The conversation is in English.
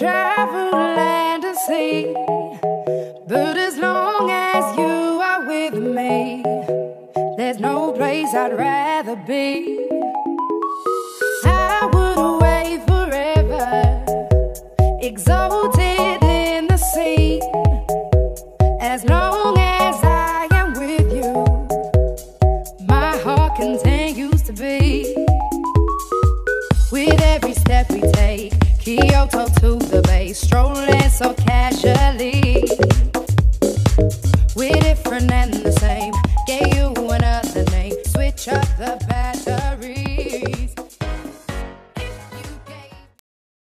travel land and sea. But as long as you are with me, there's no place I'd rather be. I would away forever, exalted in the sea. As long as I am with you, my heart continues to beat. With every step we take, Kyoto to the bay, strolling so casually. We're different and the same. Gave you another name, switch up the.